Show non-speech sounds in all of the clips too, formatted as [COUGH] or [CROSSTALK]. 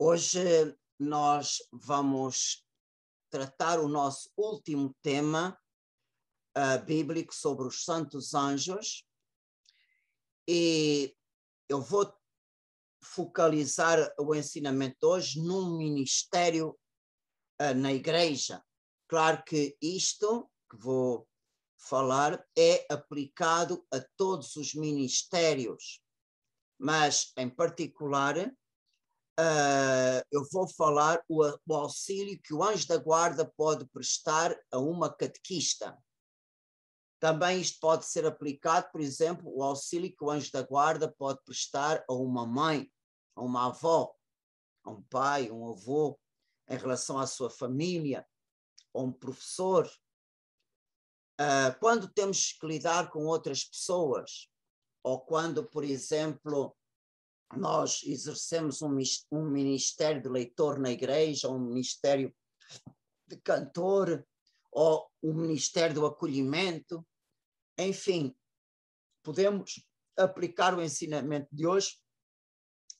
Hoje nós vamos tratar o nosso último tema uh, bíblico sobre os santos anjos e eu vou focalizar o ensinamento hoje num ministério uh, na igreja. Claro que isto que vou falar é aplicado a todos os ministérios, mas em particular uh, eu vou falar o, o auxílio que o anjo da guarda pode prestar a uma catequista. Também isto pode ser aplicado, por exemplo, o auxílio que o anjo da guarda pode prestar a uma mãe, a uma avó, a um pai, a um avô, em relação à sua família, a um professor. Uh, quando temos que lidar com outras pessoas, ou quando, por exemplo, nós exercemos um, um ministério de leitor na igreja, um ministério de cantor, ou o ministério do acolhimento, enfim, podemos aplicar o ensinamento de hoje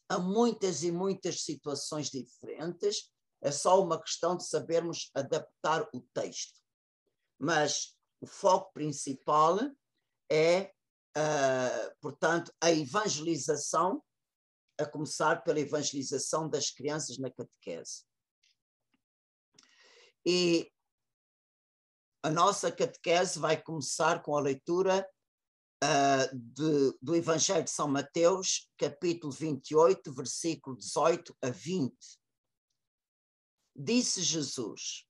a muitas e muitas situações diferentes, é só uma questão de sabermos adaptar o texto. Mas o foco principal é, uh, portanto, a evangelização a começar pela evangelização das crianças na catequese. E a nossa catequese vai começar com a leitura uh, de, do Evangelho de São Mateus, capítulo 28, versículo 18 a 20. Disse Jesus: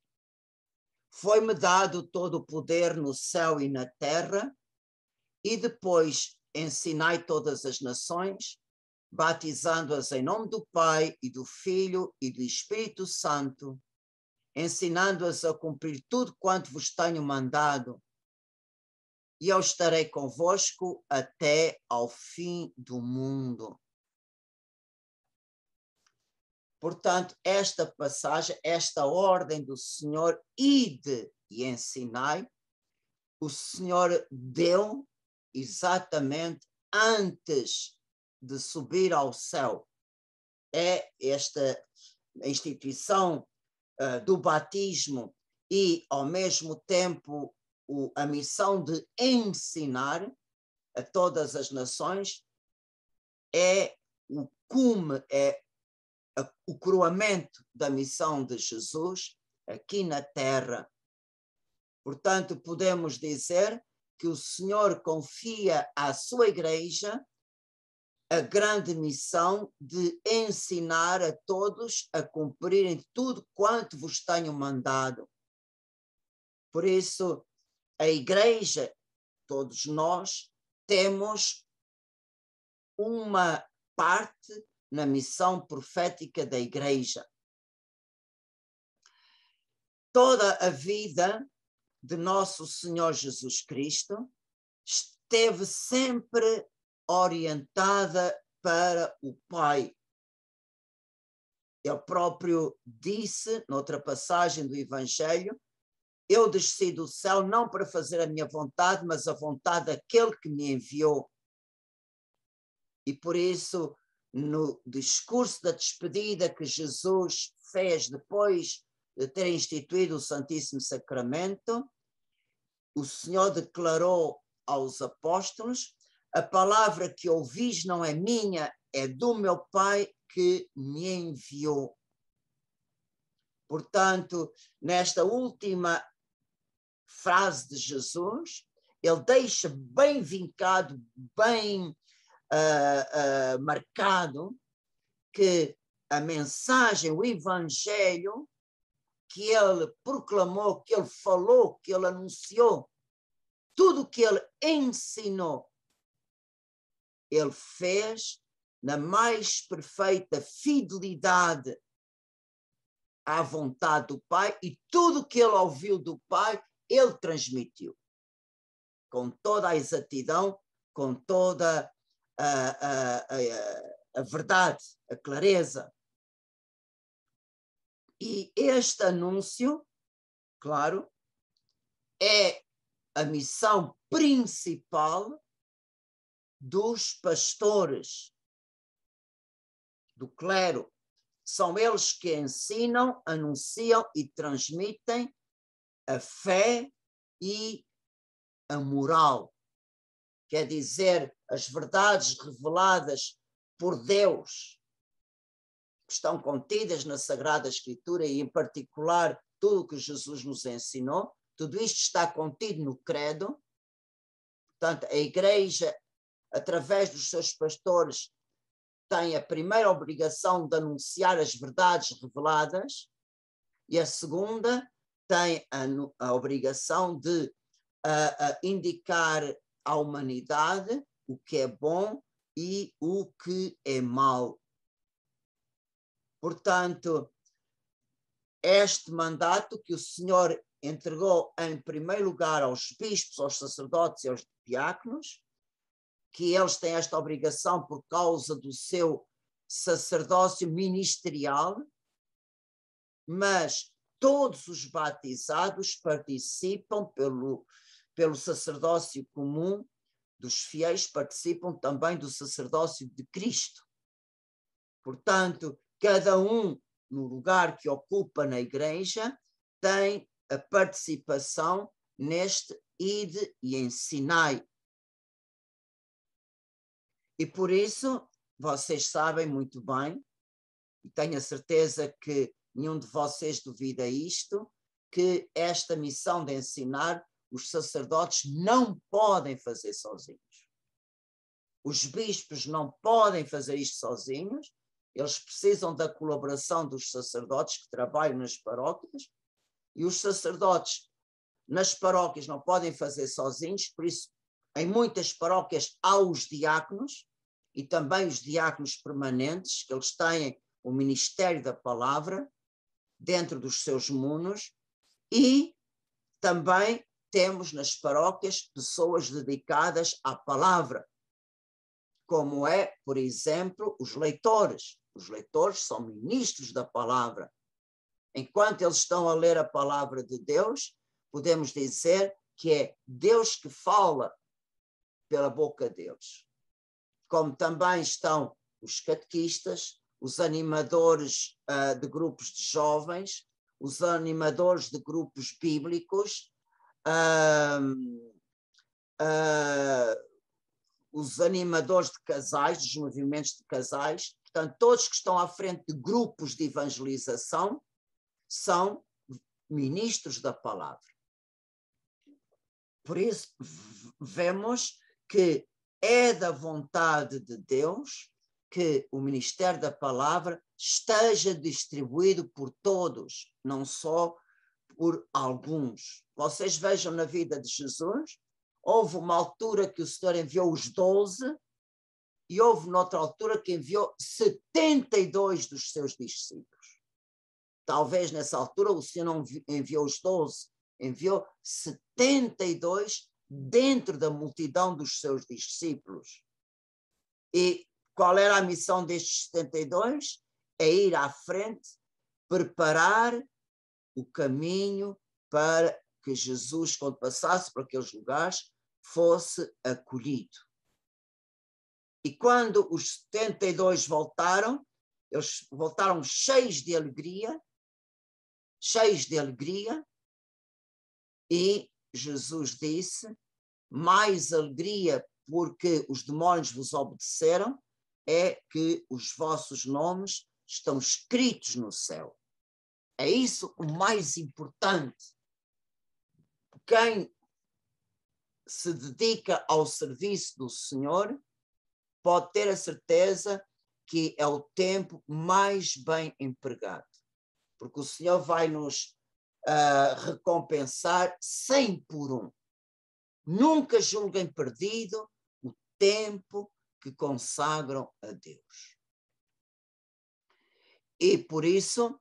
Foi-me dado todo o poder no céu e na terra, e depois ensinai todas as nações, batizando-as em nome do Pai e do Filho e do Espírito Santo, ensinando-as a cumprir tudo quanto vos tenho mandado. E eu estarei convosco até ao fim do mundo. Portanto, esta passagem, esta ordem do Senhor, ide e ensinai, o Senhor deu exatamente antes de subir ao céu. É esta instituição uh, do batismo e, ao mesmo tempo, o, a missão de ensinar a todas as nações é o cume, é a, o coroamento da missão de Jesus aqui na terra. Portanto, podemos dizer que o Senhor confia à sua igreja a grande missão de ensinar a todos a cumprirem tudo quanto vos tenho mandado. Por isso, a igreja, todos nós, temos uma parte na missão profética da igreja. Toda a vida de nosso Senhor Jesus Cristo esteve sempre orientada para o Pai. Ele próprio disse, noutra passagem do Evangelho, eu desci do céu não para fazer a minha vontade, mas a vontade daquele que me enviou. E por isso, no discurso da despedida que Jesus fez depois de ter instituído o Santíssimo Sacramento, o Senhor declarou aos apóstolos a palavra que ouvis não é minha, é do meu Pai que me enviou. Portanto, nesta última frase de Jesus, ele deixa bem vincado, bem uh, uh, marcado, que a mensagem, o evangelho que ele proclamou, que ele falou, que ele anunciou, tudo que ele ensinou ele fez na mais perfeita fidelidade à vontade do Pai e tudo que ele ouviu do Pai, ele transmitiu. Com toda a exatidão, com toda a, a, a, a verdade, a clareza. E este anúncio, claro, é a missão principal dos pastores, do clero, são eles que ensinam, anunciam e transmitem a fé e a moral. Quer dizer, as verdades reveladas por Deus, que estão contidas na Sagrada Escritura e, em particular, tudo o que Jesus nos ensinou, tudo isto está contido no Credo. Portanto, a Igreja, através dos seus pastores, tem a primeira obrigação de anunciar as verdades reveladas, e a segunda tem a, a obrigação de uh, uh, indicar à humanidade o que é bom e o que é mau. Portanto, este mandato que o Senhor entregou em primeiro lugar aos bispos, aos sacerdotes e aos diáconos, que eles têm esta obrigação por causa do seu sacerdócio ministerial, mas todos os batizados participam pelo, pelo sacerdócio comum dos fiéis, participam também do sacerdócio de Cristo. Portanto, cada um no lugar que ocupa na igreja tem a participação neste ide e ensinai. E por isso, vocês sabem muito bem, e tenho a certeza que nenhum de vocês duvida isto, que esta missão de ensinar os sacerdotes não podem fazer sozinhos. Os bispos não podem fazer isto sozinhos, eles precisam da colaboração dos sacerdotes que trabalham nas paróquias, e os sacerdotes nas paróquias não podem fazer sozinhos, por isso, em muitas paróquias há os diáconos, e também os diáconos permanentes, que eles têm o ministério da palavra, dentro dos seus munos e também temos nas paróquias pessoas dedicadas à palavra, como é, por exemplo, os leitores. Os leitores são ministros da palavra. Enquanto eles estão a ler a palavra de Deus, podemos dizer que é Deus que fala pela boca deles. Como também estão os catequistas, os animadores uh, de grupos de jovens, os animadores de grupos bíblicos, uh, uh, os animadores de casais, dos movimentos de casais, portanto, todos que estão à frente de grupos de evangelização são ministros da palavra. Por isso, vemos que é da vontade de Deus que o ministério da palavra esteja distribuído por todos, não só por alguns. Vocês vejam na vida de Jesus, houve uma altura que o Senhor enviou os doze e houve noutra altura que enviou 72 dos seus discípulos. Talvez nessa altura o Senhor não enviou os doze, enviou 72 dentro da multidão dos seus discípulos. E qual era a missão destes 72? É ir à frente, preparar o caminho para que Jesus, quando passasse por aqueles lugares, fosse acolhido. E quando os 72 voltaram, eles voltaram cheios de alegria, cheios de alegria, e Jesus disse: mais alegria porque os demónios vos obedeceram é que os vossos nomes estão escritos no céu. É isso o mais importante. Quem se dedica ao serviço do Senhor pode ter a certeza que é o tempo mais bem empregado, porque o Senhor vai nos recompensar cem por um. Nunca julguem perdido o tempo que consagram a Deus. E por isso,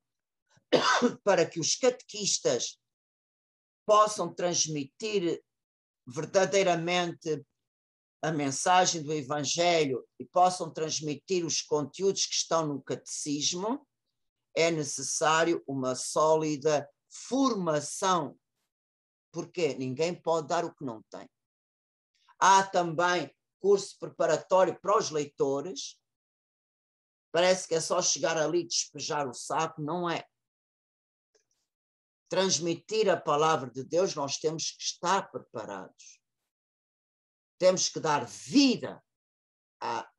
[COUGHS] para que os catequistas possam transmitir verdadeiramente a mensagem do Evangelho e possam transmitir os conteúdos que estão no catecismo, é necessário uma sólida formação, porque ninguém pode dar o que não tem. Há também curso preparatório para os leitores, Parece que é só chegar ali e despejar o saco, não é. Transmitir a palavra de Deus, nós temos que estar preparados. Temos que dar vida à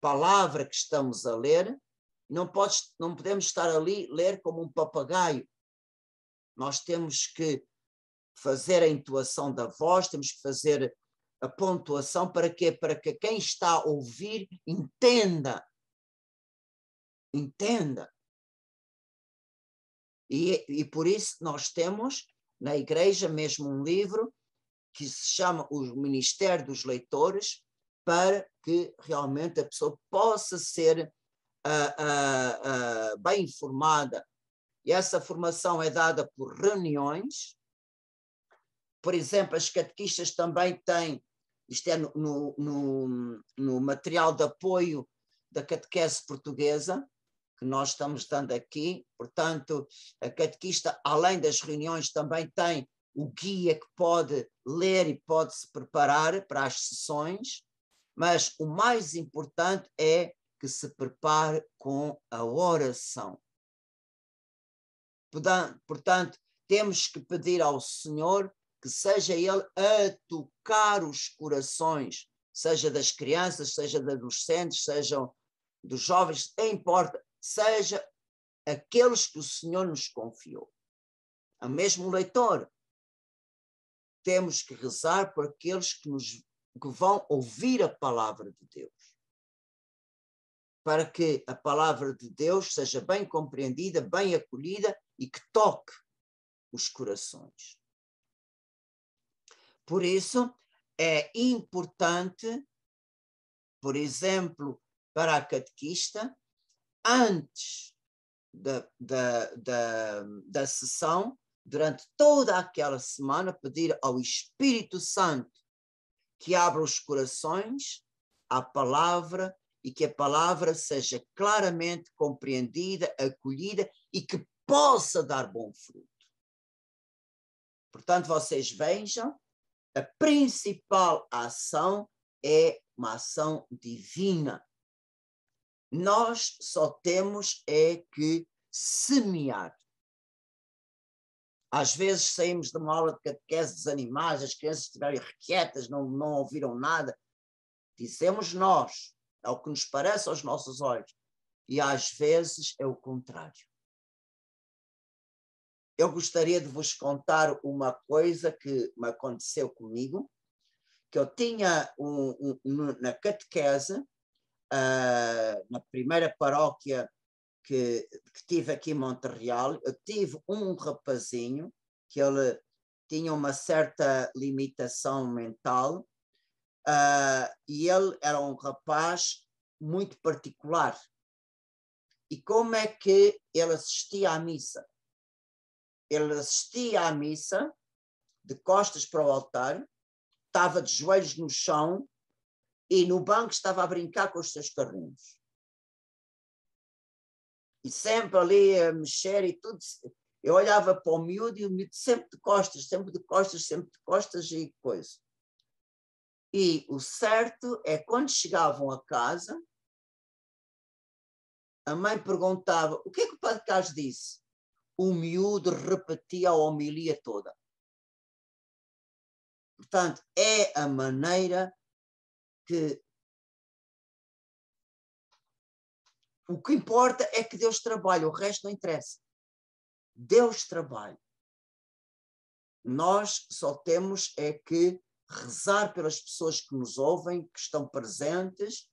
palavra que estamos a ler. Não, pode, não podemos estar ali ler como um papagaio. Nós temos que fazer a intuação da voz, temos que fazer a pontuação para quê? Para que quem está a ouvir entenda. Entenda. E, e por isso nós temos na igreja mesmo um livro que se chama O Ministério dos Leitores, para que realmente a pessoa possa ser uh, uh, uh, bem informada. E essa formação é dada por reuniões. Por exemplo, as catequistas também têm isto é no, no, no, material de apoio da catequese portuguesa, que nós estamos dando aqui. Portanto, a catequista, além das reuniões, também tem o guia que pode ler e pode se preparar para as sessões, mas o mais importante é que se prepare com a oração. Portanto, temos que pedir ao Senhor que seja Ele a tocar os corações, seja das crianças, seja dos adolescentes, sejam dos jovens, importa, seja aqueles que o Senhor nos confiou. A mesmo leitor, temos que rezar por aqueles que, nos, que vão ouvir a palavra de Deus. Para que a palavra de Deus seja bem compreendida, bem acolhida e que toque os corações. Por isso, é importante, por exemplo, para a catequista, antes da, da, da, da sessão, durante toda aquela semana, pedir ao Espírito Santo que abra os corações à palavra e que a palavra seja claramente compreendida, acolhida e que possa dar bom fruto. Portanto, vocês vejam a principal ação é uma ação divina. Nós só temos é que semear. Às vezes saímos de uma aula de catequese desanimadas, as crianças estiverem requietas, não, não ouviram nada. Dizemos nós, é o que nos parece aos nossos olhos. E às vezes é o contrário eu gostaria de vos contar uma coisa que me aconteceu comigo, que eu tinha um, um, na catequese, uh, na primeira paróquia que, que tive aqui em Montreal, eu tive um rapazinho que ele tinha uma certa limitação mental uh, e ele era um rapaz muito particular. E como é que ele assistia à missa? ele assistia à missa, de costas para o altar, estava de joelhos no chão e no banco estava a brincar com os seus carrinhos. E sempre ali a mexer e tudo. Eu olhava para o miúdo e o miúdo sempre de costas, sempre de costas, sempre de costas e coisa. E o certo é quando chegavam a casa, a mãe perguntava: o que é que o Padre Carlos disse? o miúdo repetia a homilia toda. Portanto, é a maneira que. O que importa é que Deus trabalha, o resto não interessa. Deus trabalha. Nós só temos é que rezar pelas pessoas que nos ouvem, que estão presentes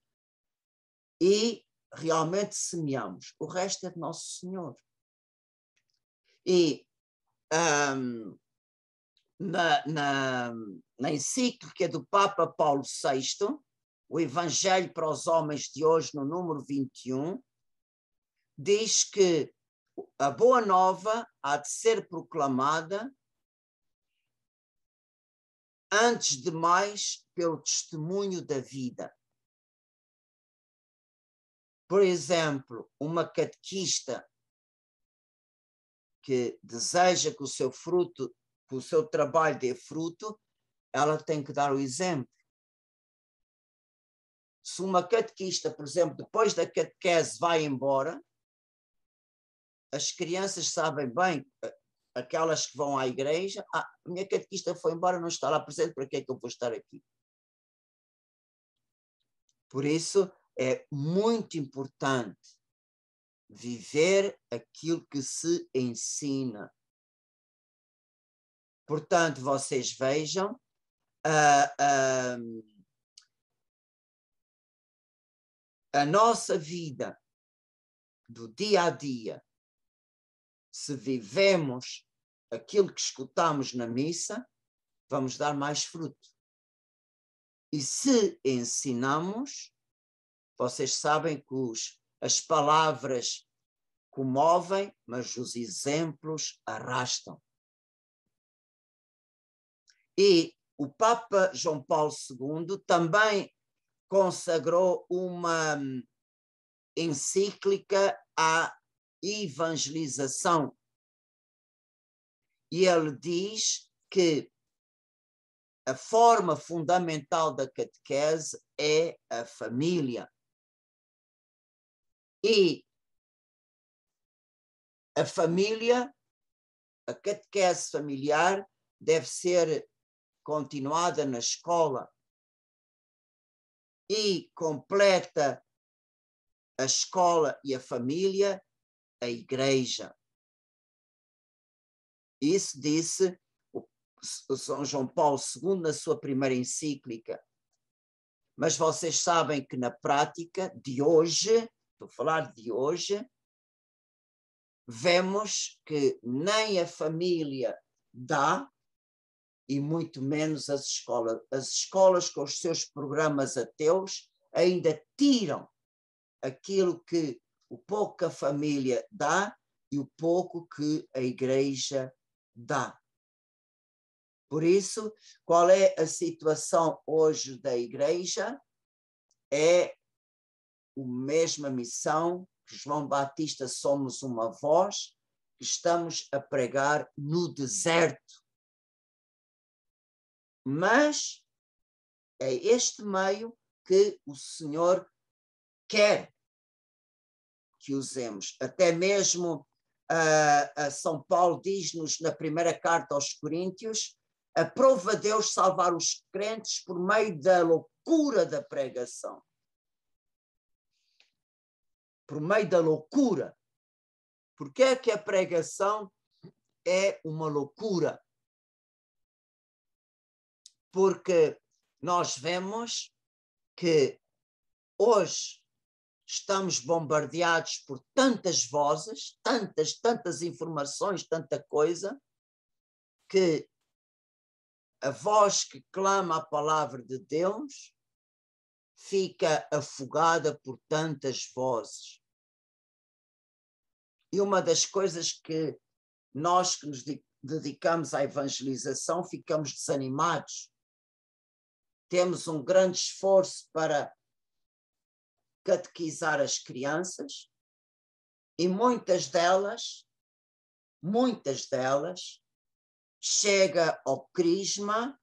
e realmente semeamos. O resto é de Nosso Senhor. E um, na, na, na encíclica do Papa Paulo VI, o Evangelho para os Homens de hoje, no número 21, diz que a boa nova há de ser proclamada antes de mais pelo testemunho da vida. Por exemplo, uma catequista que deseja que o seu fruto, que o seu trabalho dê fruto, ela tem que dar o exemplo. se uma catequista, por exemplo, depois da catequese vai embora, as crianças sabem bem, aquelas que vão à igreja, ah, a minha catequista foi embora, não está lá presente, para que é que eu vou estar aqui? Por isso, é muito importante viver aquilo que se ensina. Portanto, vocês vejam, uh, uh, a nossa vida do dia a dia, se vivemos aquilo que escutamos na missa, vamos dar mais fruto. E se ensinamos, vocês sabem que os, as palavras comovem, mas os exemplos arrastam. E o Papa João Paulo II também consagrou uma hum, encíclica à evangelização. E ele diz que a forma fundamental da catequese é a família. E a família, a catequese familiar, deve ser continuada na escola e completa a escola e a família, a igreja. Isso disse o São João Paulo II na sua primeira encíclica. Mas vocês sabem que na prática de hoje, estou a falar de hoje, vemos que nem a família dá e muito menos as escolas. As escolas, com os seus programas ateus, ainda tiram aquilo que o pouco que a família dá e o pouco que a igreja dá. Por isso, qual é a situação hoje da igreja? É a mesma missão que João Batista somos uma voz que estamos a pregar no deserto mas é este meio que o Senhor quer que usemos. Até mesmo uh, São Paulo diz-nos na primeira carta aos Coríntios: aprova Deus salvar os crentes por meio da loucura da pregação. Por meio da loucura. Porque é que a pregação é uma loucura? porque nós vemos que hoje estamos bombardeados por tantas vozes, tantas, tantas informações, tanta coisa, que a voz que clama a palavra de Deus fica afogada por tantas vozes. E uma das coisas que nós que nos dedicamos à evangelização ficamos desanimados temos um grande esforço para catequizar as crianças e muitas delas, muitas delas, chega ao crisma,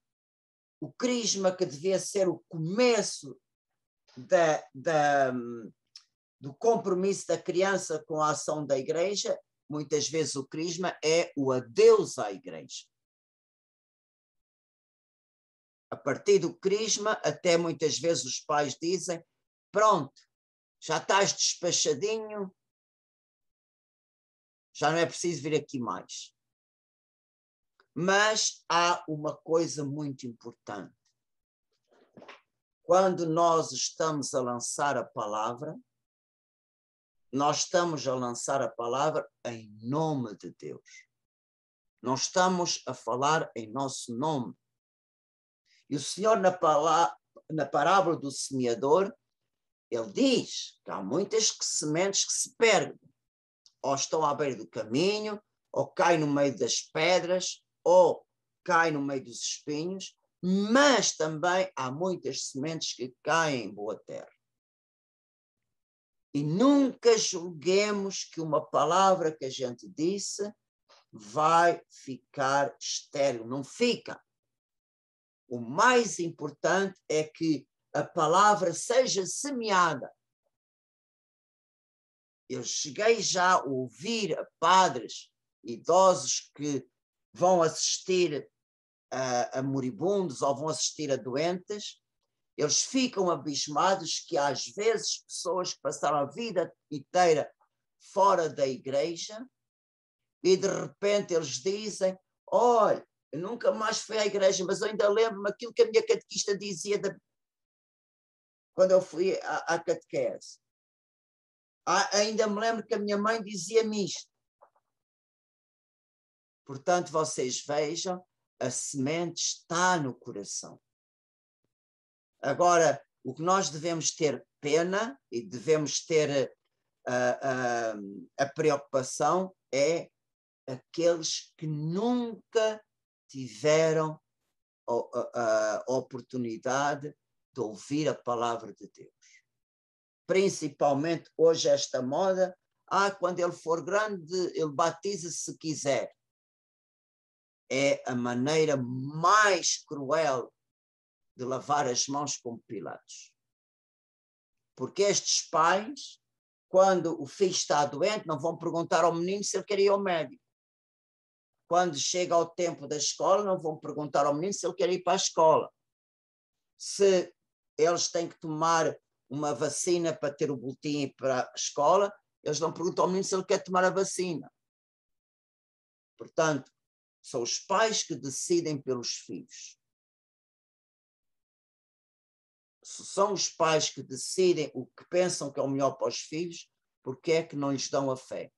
o crisma que devia ser o começo da, da, do compromisso da criança com a ação da igreja, muitas vezes o crisma é o adeus à igreja. a partir do crisma, até muitas vezes os pais dizem: pronto, já estás despachadinho, já não é preciso vir aqui mais. Mas há uma coisa muito importante. Quando nós estamos a lançar a palavra, nós estamos a lançar a palavra em nome de Deus. Não estamos a falar em nosso nome. E o Senhor, na, na parábola do semeador, ele diz que há muitas sementes que se perdem, ou estão à beira do caminho, ou caem no meio das pedras, ou caem no meio dos espinhos, mas também há muitas sementes que caem em boa terra. E nunca julguemos que uma palavra que a gente disse vai ficar estéril. Não fica. O mais importante é que a palavra seja semeada. Eu cheguei já a ouvir padres idosos que vão assistir a, a moribundos ou vão assistir a doentes, eles ficam abismados que às vezes pessoas que passaram a vida inteira fora da igreja e de repente eles dizem: Olha, eu nunca mais fui à igreja, mas eu ainda lembro-me aquilo que a minha catequista dizia de... quando eu fui à, à catequese. Ah, ainda me lembro que a minha mãe dizia-me isto. Portanto, vocês vejam, a semente está no coração. Agora, o que nós devemos ter pena e devemos ter uh, uh, a preocupação é aqueles que nunca tiveram a, a oportunidade de ouvir a palavra de Deus. Principalmente hoje esta moda, ah, quando ele for grande, ele batiza se quiser. É a maneira mais cruel de lavar as mãos com Pilatos. Porque estes pais, quando o filho está doente, não vão perguntar ao menino se ele quer ir ao médico quando chega ao tempo da escola, não vão perguntar ao menino se ele quer ir para a escola. Se eles têm que tomar uma vacina para ter o boletim para a escola, eles não perguntam ao menino se ele quer tomar a vacina. Portanto, são os pais que decidem pelos filhos. Se são os pais que decidem o que pensam que é o melhor para os filhos, por que é que não lhes dão a fé?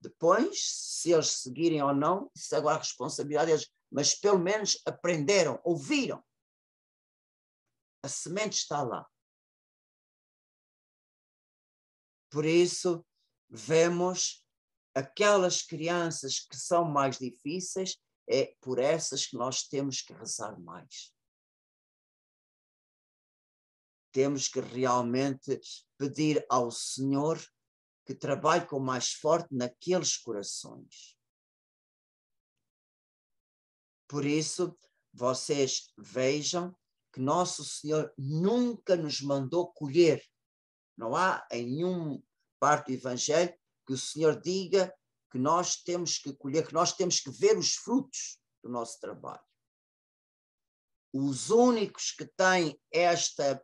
Depois, se eles seguirem ou não, isso agora é a responsabilidade deles. Mas pelo menos aprenderam, ouviram. A semente está lá. Por isso, vemos aquelas crianças que são mais difíceis, é por essas que nós temos que rezar mais. Temos que realmente pedir ao Senhor que trabalhe com mais forte naqueles corações. Por isso, vocês vejam que Nosso Senhor nunca nos mandou colher. Não há em nenhum parte do Evangelho que o Senhor diga que nós temos que colher, que nós temos que ver os frutos do nosso trabalho. Os únicos que têm esta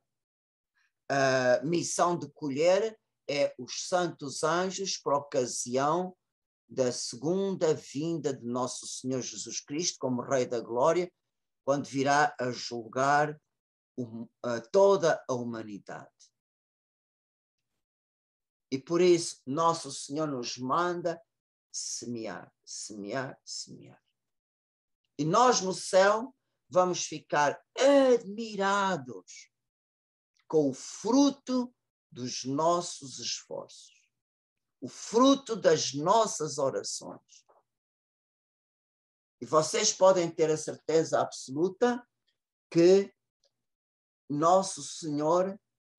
uh, missão de colher é os santos anjos por ocasião da segunda vinda de nosso Senhor Jesus Cristo como Rei da Glória, quando virá a julgar toda a humanidade. E por isso, nosso Senhor nos manda semear, semear, semear. E nós no céu vamos ficar admirados com o fruto dos nossos esforços, o fruto das nossas orações. E vocês podem ter a certeza absoluta que nosso Senhor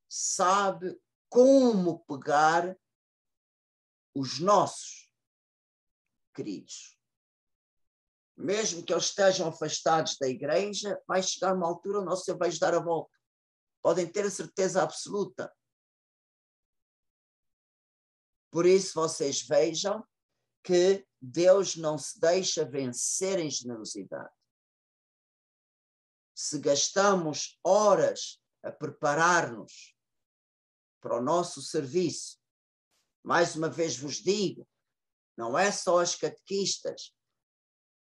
sabe como pegar os nossos queridos. Mesmo que eles estejam afastados da igreja, vai chegar uma altura o nosso Senhor vai dar a volta. Podem ter a certeza absoluta. Por isso, vocês vejam que Deus não se deixa vencer em generosidade. Se gastamos horas a preparar-nos para o nosso serviço, mais uma vez vos digo, não é só as catequistas,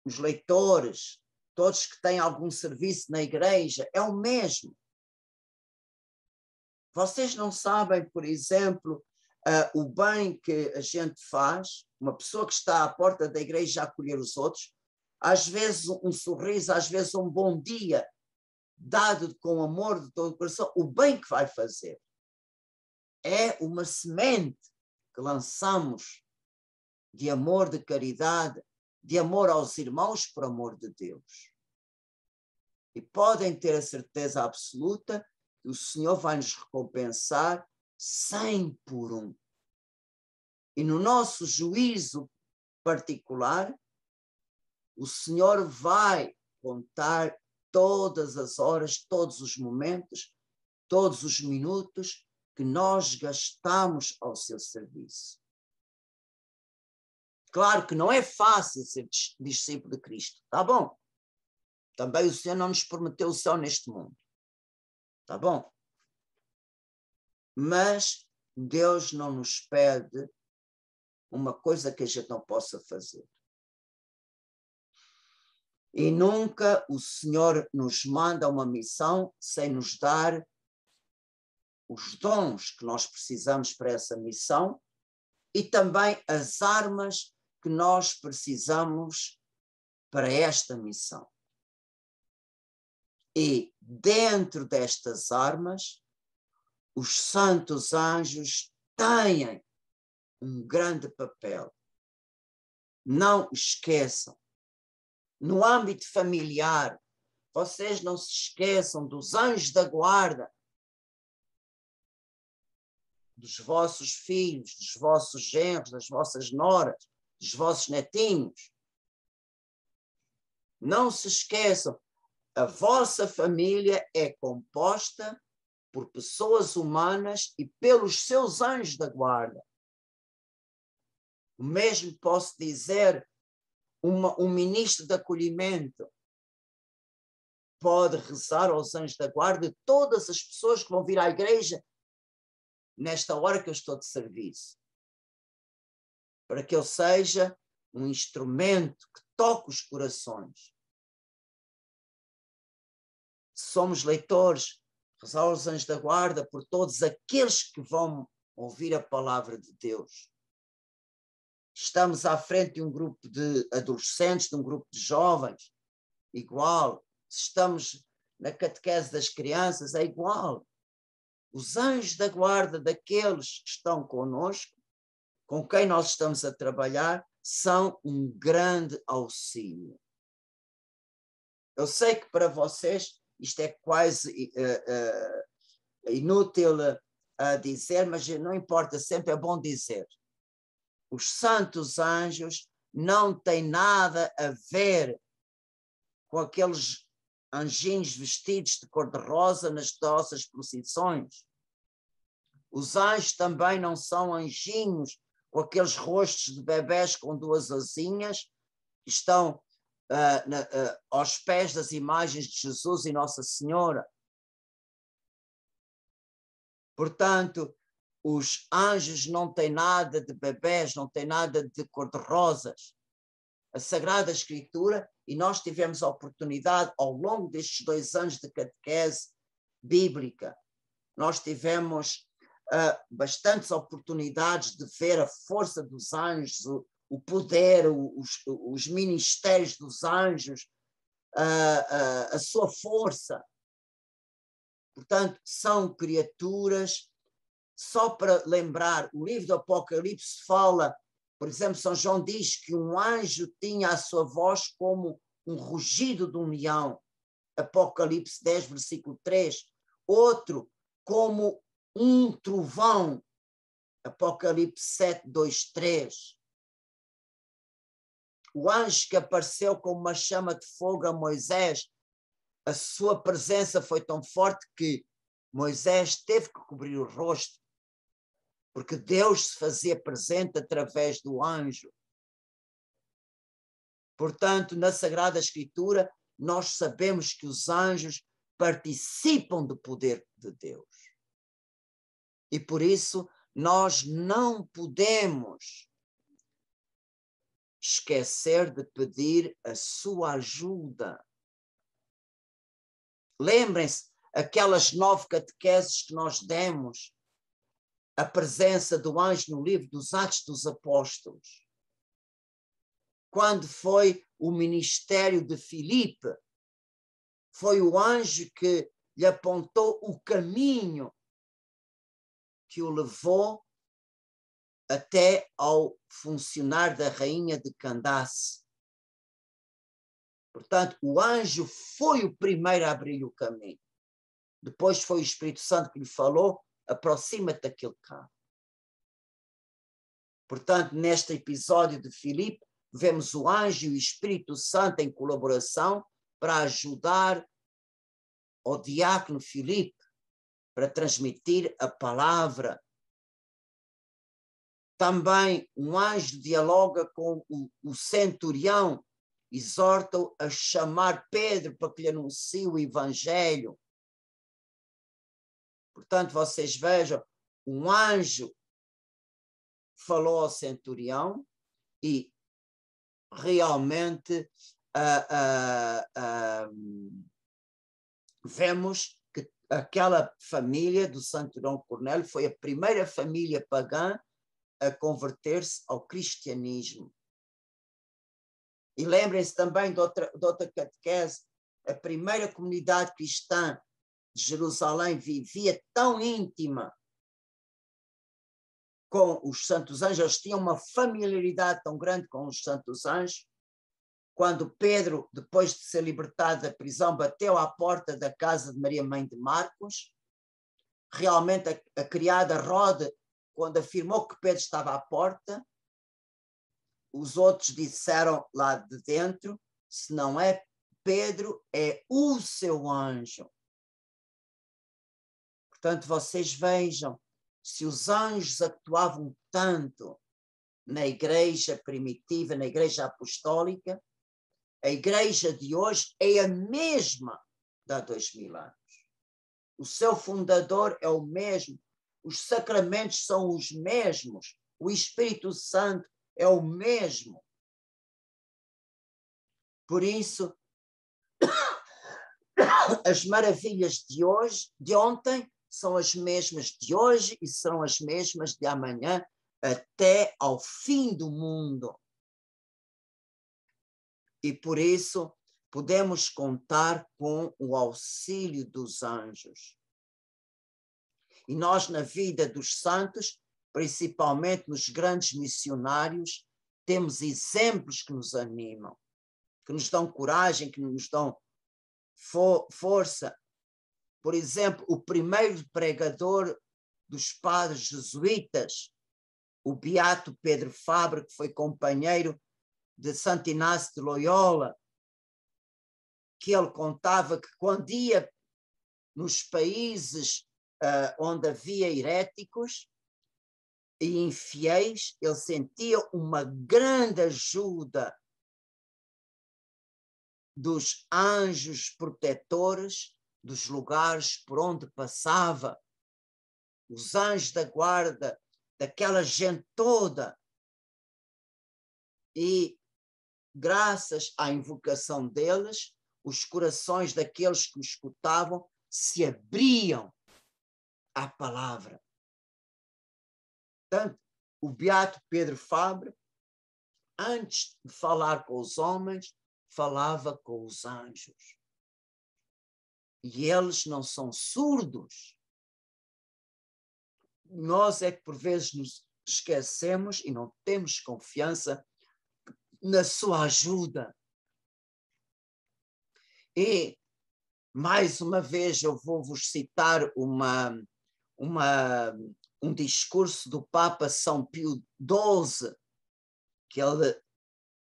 os leitores, todos que têm algum serviço na igreja, é o mesmo. Vocês não sabem, por exemplo, uh, o bem que a gente faz, uma pessoa que está à porta da igreja a acolher os outros, às vezes um sorriso, às vezes um bom dia, dado com amor de todo o coração, o bem que vai fazer. É uma semente que lançamos de amor, de caridade, de amor aos irmãos por amor de Deus. E podem ter a certeza absoluta que o Senhor vai nos recompensar cem por um. E no nosso juízo particular, o Senhor vai contar todas as horas, todos os momentos, todos os minutos que nós gastamos ao seu serviço. Claro que não é fácil ser discípulo de Cristo, tá bom? Também o Senhor não nos prometeu o céu neste mundo, tá bom? Mas Deus não nos pede uma coisa que a gente não possa fazer. E nunca o Senhor nos manda uma missão sem nos dar os dons que nós precisamos para essa missão e também as armas que nós precisamos para esta missão. E dentro destas armas, os santos anjos têm um grande papel. Não esqueçam, no âmbito familiar, vocês não se esqueçam dos anjos da guarda, dos vossos filhos, dos vossos genros, das vossas noras, dos vossos netinhos. Não se esqueçam, a vossa família é composta por pessoas humanas e pelos seus anjos da guarda. O mesmo posso dizer, uma, um ministro de acolhimento pode rezar aos anjos da guarda todas as pessoas que vão vir à igreja nesta hora que eu estou de serviço. Para que eu seja um instrumento que toque os corações. Somos leitores, rezar aos anjos da guarda por todos aqueles que vão ouvir a palavra de Deus. Estamos à frente de um grupo de adolescentes, de um grupo de jovens, igual. Estamos na catequese das crianças, é igual. Os anjos da guarda daqueles que estão conosco, com quem nós estamos a trabalhar, são um grande auxílio. Eu sei que para vocês isto é quase uh, uh, inútil a dizer, mas não importa, sempre é bom dizer. Os santos anjos não têm nada a ver com aqueles anjinhos vestidos de cor-de-rosa nas nossas procissões. Os anjos também não são anjinhos com aqueles rostos de bebés com duas asinhas que estão uh, na, uh, aos pés das imagens de Jesus e Nossa Senhora. Portanto, os anjos não têm nada de bebés, não têm nada de cor-de-rosas. A Sagrada Escritura, e nós tivemos a oportunidade ao longo destes dois anos de catequese bíblica, nós tivemos uh, bastantes oportunidades de ver a força dos anjos, o, o poder, os, os ministérios dos anjos, a, a, a sua força. Portanto, são criaturas, só para lembrar, o livro do Apocalipse fala, por exemplo, São João diz que um anjo tinha a sua voz como um rugido de um leão, Apocalipse 10, versículo 3. Outro, como um trovão, Apocalipse 7, 2, 3 o anjo que apareceu com uma chama de fogo a Moisés, a sua presença foi tão forte que Moisés teve que cobrir o rosto, porque Deus se fazia presente através do anjo. Portanto, na Sagrada Escritura, nós sabemos que os anjos participam do poder de Deus. E por isso, nós não podemos esquecer de pedir a sua ajuda. Lembrem-se, aquelas nove catequeses que nós demos, a presença do anjo no livro dos Atos dos Apóstolos. Quando foi o ministério de Filipe, foi o anjo que lhe apontou o caminho que o levou até ao funcionar da rainha de Candace. Portanto, o anjo foi o primeiro a abrir o caminho. Depois foi o Espírito Santo que lhe falou: aproxima-te daquele carro. Portanto, neste episódio de Filipe, vemos o anjo e o Espírito Santo em colaboração para ajudar ao diácono Filipe para transmitir a palavra. Também um anjo dialoga com o, o centurião, exorta-o a chamar Pedro para que lhe anuncie o evangelho. Portanto, vocês vejam, um anjo falou ao centurião e realmente uh, uh, uh, vemos que aquela família do Centurião Cornélio foi a primeira família pagã a converter-se ao cristianismo. E lembrem-se também de outra, de outra catequese, a primeira comunidade cristã de Jerusalém vivia tão íntima com os santos anjos, eles tinham uma familiaridade tão grande com os santos anjos, quando Pedro, depois de ser libertado da prisão, bateu à porta da casa de Maria, mãe de Marcos, realmente a, a criada Rode, quando afirmou que Pedro estava à porta, os outros disseram lá de dentro: se não é Pedro, é o seu anjo. Portanto, vocês vejam, se os anjos atuavam tanto na igreja primitiva, na igreja apostólica, a igreja de hoje é a mesma de há dois mil anos. O seu fundador é o mesmo, os sacramentos são os mesmos, o Espírito Santo é o mesmo. Por isso, [COUGHS] as maravilhas de hoje, de ontem, são as mesmas de hoje e serão as mesmas de amanhã até ao fim do mundo. E por isso podemos contar com o auxílio dos anjos. E nós, na vida dos santos, principalmente nos grandes missionários, temos exemplos que nos animam, que nos dão coragem, que nos dão for força por exemplo, o primeiro pregador dos padres jesuítas, o beato Pedro Fabra, que foi companheiro de Santo Inácio de Loyola, que ele contava que quando ia nos países uh, onde havia heréticos e infiéis, ele sentia uma grande ajuda dos anjos protetores dos lugares por onde passava, os anjos da guarda, daquela gente toda. E, graças à invocação deles, os corações daqueles que o escutavam se abriam à palavra. Portanto, o beato Pedro Fabre, antes de falar com os homens, falava com os anjos. E eles não são surdos. Nós é que por vezes nos esquecemos e não temos confiança na sua ajuda. E, mais uma vez, eu vou vos citar uma, uma, um discurso do Papa São Pio XII, que ele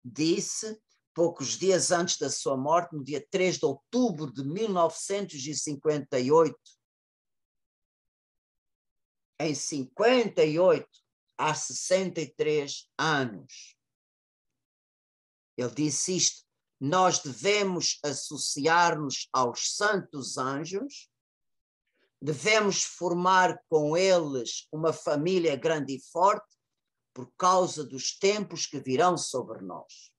disse poucos dias antes da sua morte, no dia 3 de outubro de 1958. Em 58, há 63 anos. Ele disse isto: nós devemos associar-nos aos santos anjos, devemos formar com eles uma família grande e forte, por causa dos tempos que virão sobre nós.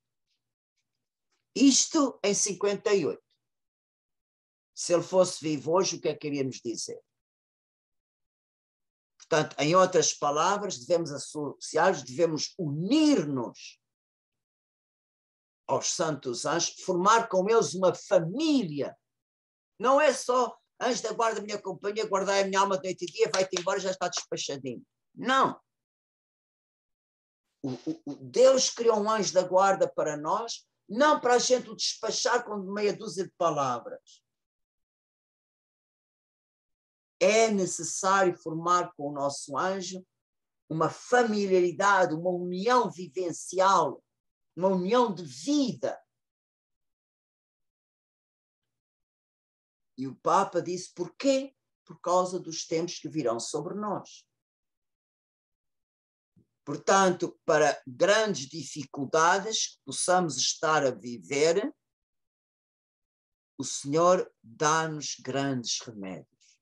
Isto em 58. Se ele fosse vivo hoje, o que é que queríamos dizer? Portanto, em outras palavras, devemos associar, devemos unir-nos aos santos anjos, formar com eles uma família. Não é só anjo da guarda da minha companhia, guardar a minha alma de noite e dia, vai-te embora, já está despachadinho. Não. O, o, o Deus criou um anjo da guarda para nós não para a gente o despachar com meia dúzia de palavras. É necessário formar com o nosso anjo uma familiaridade, uma união vivencial, uma união de vida. E o Papa disse: porquê? Por causa dos tempos que virão sobre nós. Portanto, para grandes dificuldades que possamos estar a viver, o Senhor dá-nos grandes remédios.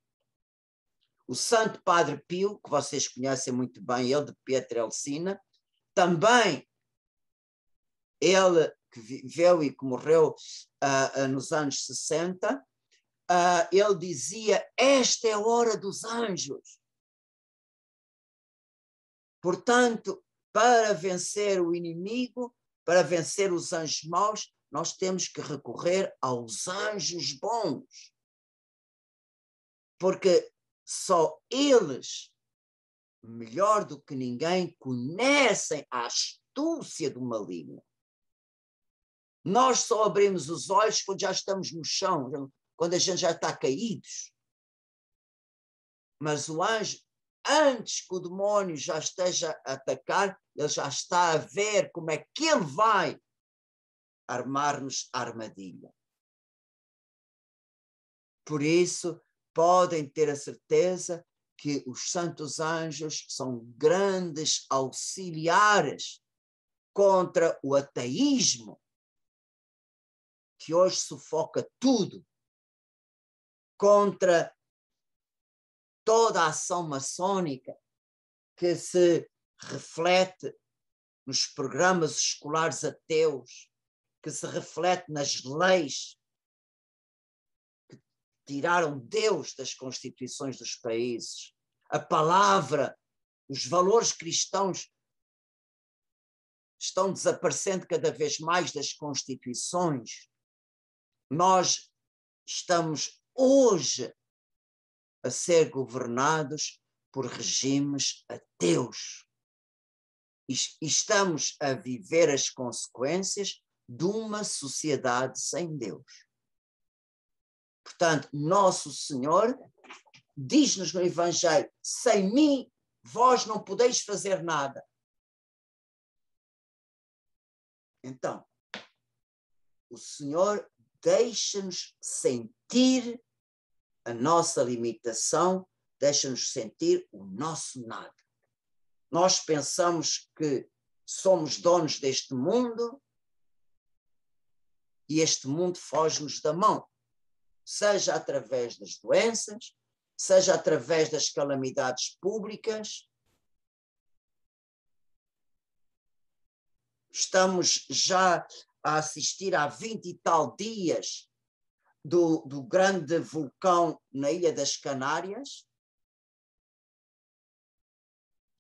O Santo Padre Pio, que vocês conhecem muito bem, ele de Pietrelcina, também ele que viveu e que morreu uh, uh, nos anos 60, uh, ele dizia: Esta é a hora dos anjos. Portanto, para vencer o inimigo, para vencer os anjos maus, nós temos que recorrer aos anjos bons. Porque só eles, melhor do que ninguém, conhecem a astúcia do maligno. Nós só abrimos os olhos quando já estamos no chão, quando a gente já está caídos. Mas o anjo, antes que o demônio já esteja a atacar, ele já está a ver como é que ele vai armar-nos armadilha. Por isso, podem ter a certeza que os santos anjos são grandes auxiliares contra o ateísmo que hoje sufoca tudo, contra toda a ação maçônica que se reflete nos programas escolares ateus, que se reflete nas leis que tiraram Deus das constituições dos países. A palavra, os valores cristãos estão desaparecendo cada vez mais das constituições. Nós estamos hoje a ser governados por regimes ateus. E estamos a viver as consequências de uma sociedade sem Deus. Portanto, Nosso Senhor diz-nos no Evangelho: sem mim vós não podeis fazer nada. Então, o Senhor deixa-nos sentir a nossa limitação, deixa-nos sentir o nosso nada. Nós pensamos que somos donos deste mundo e este mundo foge-nos da mão, seja através das doenças, seja através das calamidades públicas. Estamos já a assistir há 20 e tal dias do, do grande vulcão na Ilha das Canárias.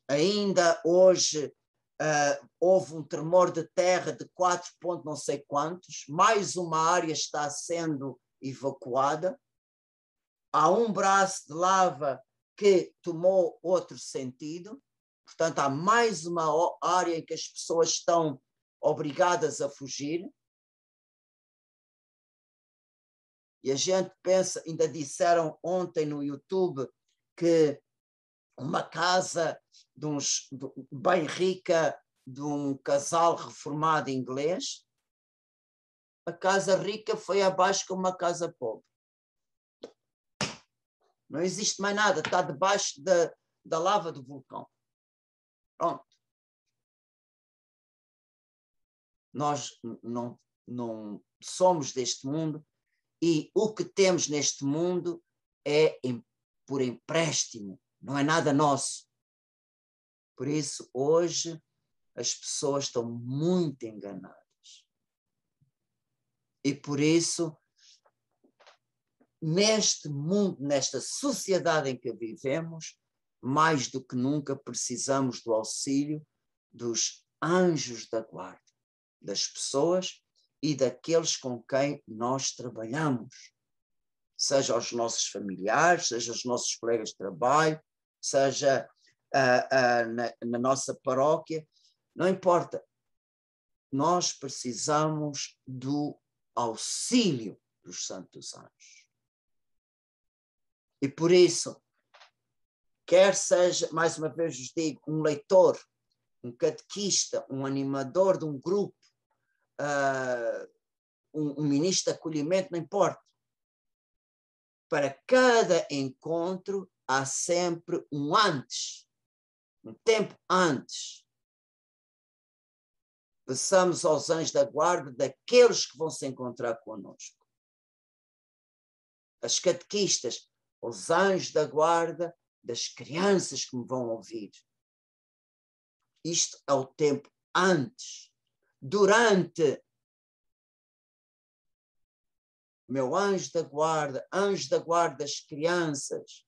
Ainda hoje uh, houve um tremor de terra de 4 pontos não sei quantos, mais uma área está sendo evacuada. Há um braço de lava que tomou outro sentido, portanto, há mais uma área em que as pessoas estão obrigadas a fugir. E a gente pensa, ainda disseram ontem no YouTube que uma casa de uns, de, bem rica de um casal reformado inglês, a casa rica foi abaixo com uma casa pobre. Não existe mais nada, está debaixo da, da lava do vulcão. Pronto. Nós não, não somos deste mundo e o que temos neste mundo é em, por empréstimo, não é nada nosso. Por isso, hoje, as pessoas estão muito enganadas. E por isso, neste mundo, nesta sociedade em que vivemos, mais do que nunca precisamos do auxílio dos anjos da guarda das pessoas e daqueles com quem nós trabalhamos, seja os nossos familiares, seja os nossos colegas de trabalho, seja uh, uh, na, na nossa paróquia, não importa. Nós precisamos do auxílio dos santos anjos. E por isso, quer seja, mais uma vez vos digo, um leitor, um catequista, um animador de um grupo, uh, um, um, ministro de acolhimento, não importa. para cada encontro há sempre um antes, um tempo antes. Peçamos aos anjos da guarda daqueles que vão se encontrar conosco. As catequistas, os anjos da guarda das crianças que me vão ouvir. Isto é o tempo antes, durante. Meu anjo da guarda, anjo da guarda das crianças,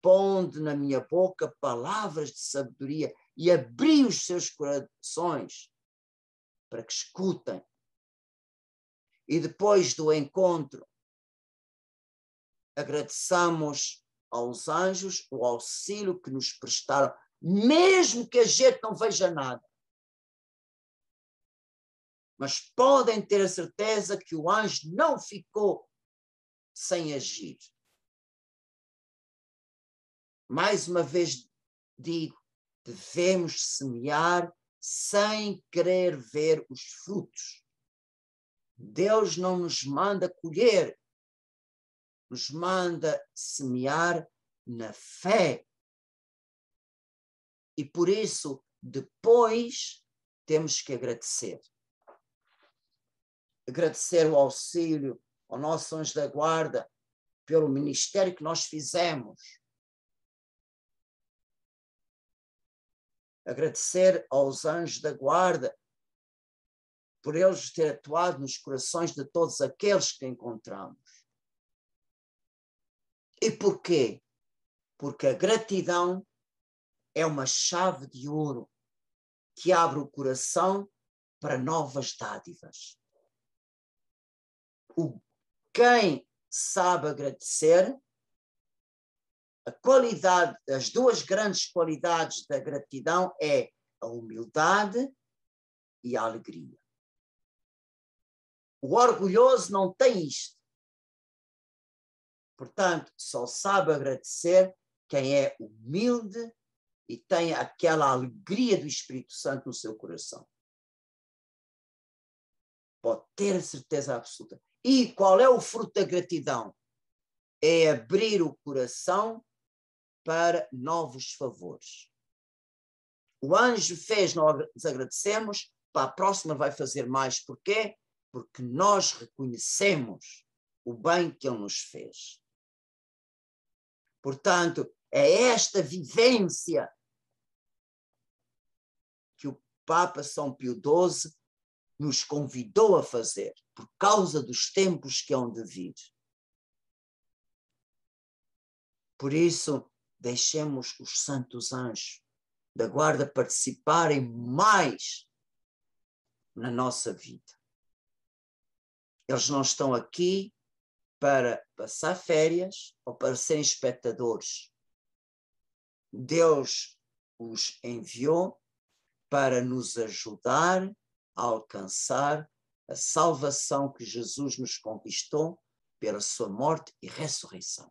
pondo na minha boca palavras de sabedoria e abri os seus corações para que escutem. E depois do encontro, agradeçamos aos anjos o auxílio que nos prestaram, mesmo que a gente não veja nada. Mas podem ter a certeza que o anjo não ficou sem agir. Mais uma vez digo, devemos semear sem querer ver os frutos. Deus não nos manda colher, nos manda semear na fé. E por isso, depois, temos que agradecer. Agradecer o auxílio ao nosso anjo da guarda pelo ministério que nós fizemos agradecer aos anjos da guarda por eles ter atuado nos corações de todos aqueles que encontramos. E porquê? Porque a gratidão é uma chave de ouro que abre o coração para novas dádivas. O quem sabe agradecer a qualidade, as duas grandes qualidades da gratidão é a humildade e a alegria. O orgulhoso não tem isto. Portanto, só sabe agradecer quem é humilde e tem aquela alegria do Espírito Santo no seu coração. Pode ter a certeza absoluta. E qual é o fruto da gratidão? É abrir o coração para novos favores. O anjo fez, nós agradecemos, para a próxima vai fazer mais. Porquê? Porque nós reconhecemos o bem que ele nos fez. Portanto, é esta vivência que o Papa São Pio XII nos convidou a fazer, por causa dos tempos que hão de vir. Por isso, deixemos os santos anjos da guarda participarem mais na nossa vida. Eles não estão aqui para passar férias ou para serem espectadores. Deus os enviou para nos ajudar a alcançar a salvação que Jesus nos conquistou pela sua morte e ressurreição.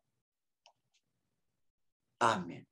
Amen.